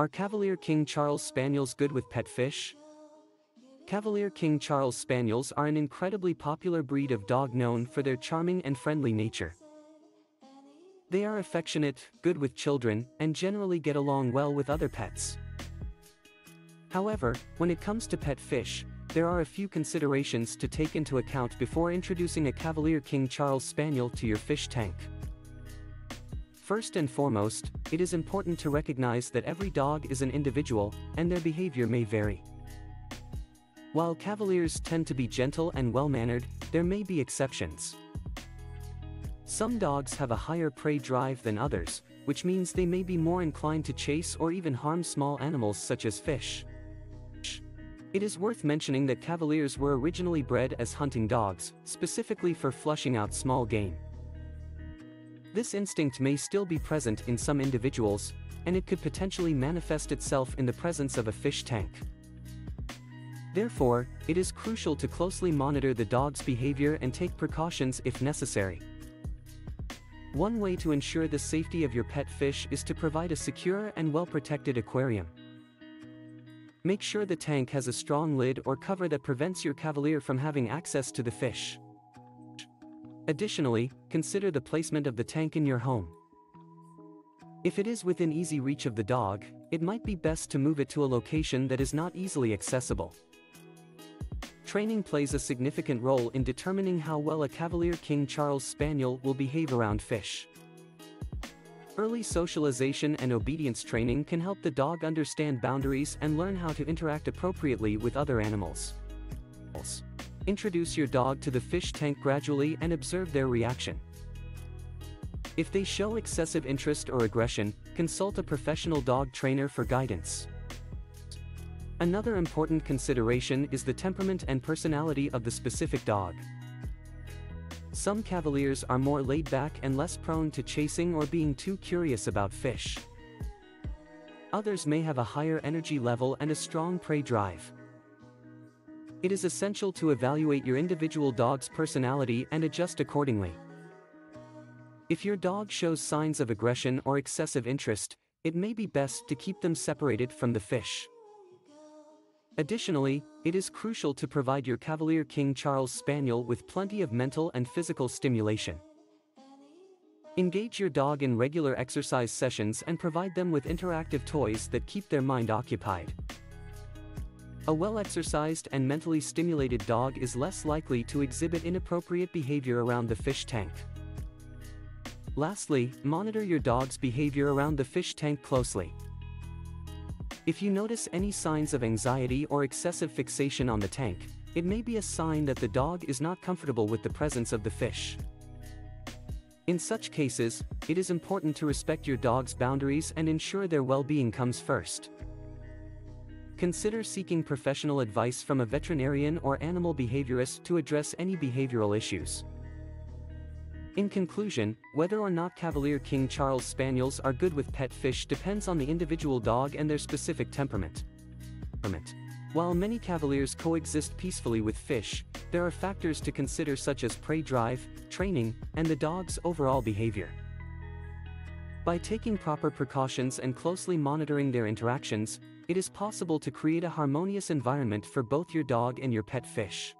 Are Cavalier King Charles Spaniels good with pet fish? Cavalier King Charles Spaniels are an incredibly popular breed of dog known for their charming and friendly nature. They are affectionate, good with children, and generally get along well with other pets. However, when it comes to pet fish, there are a few considerations to take into account before introducing a Cavalier King Charles Spaniel to your fish tank. First and foremost, it is important to recognize that every dog is an individual, and their behavior may vary. While Cavaliers tend to be gentle and well-mannered, there may be exceptions. Some dogs have a higher prey drive than others, which means they may be more inclined to chase or even harm small animals such as fish. It is worth mentioning that Cavaliers were originally bred as hunting dogs, specifically for flushing out small game. This instinct may still be present in some individuals, and it could potentially manifest itself in the presence of a fish tank. Therefore, it is crucial to closely monitor the dog's behavior and take precautions if necessary. One way to ensure the safety of your pet fish is to provide a secure and well-protected aquarium. Make sure the tank has a strong lid or cover that prevents your cavalier from having access to the fish. Additionally, consider the placement of the tank in your home. If it is within easy reach of the dog, it might be best to move it to a location that is not easily accessible. Training plays a significant role in determining how well a Cavalier King Charles Spaniel will behave around fish. Early socialization and obedience training can help the dog understand boundaries and learn how to interact appropriately with other animals. Introduce your dog to the fish tank gradually and observe their reaction. If they show excessive interest or aggression, consult a professional dog trainer for guidance. Another important consideration is the temperament and personality of the specific dog. Some cavaliers are more laid back and less prone to chasing or being too curious about fish. Others may have a higher energy level and a strong prey drive. It is essential to evaluate your individual dog's personality and adjust accordingly. If your dog shows signs of aggression or excessive interest, it may be best to keep them separated from the fish. Additionally, it is crucial to provide your Cavalier King Charles Spaniel with plenty of mental and physical stimulation. Engage your dog in regular exercise sessions and provide them with interactive toys that keep their mind occupied. A well-exercised and mentally stimulated dog is less likely to exhibit inappropriate behavior around the fish tank. Lastly, monitor your dog's behavior around the fish tank closely. If you notice any signs of anxiety or excessive fixation on the tank, it may be a sign that the dog is not comfortable with the presence of the fish. In such cases, it is important to respect your dog's boundaries and ensure their well-being comes first. Consider seeking professional advice from a veterinarian or animal behaviorist to address any behavioral issues. In conclusion, whether or not Cavalier King Charles Spaniels are good with pet fish depends on the individual dog and their specific temperament. While many Cavaliers coexist peacefully with fish, there are factors to consider such as prey drive, training, and the dog's overall behavior. By taking proper precautions and closely monitoring their interactions, it is possible to create a harmonious environment for both your dog and your pet fish.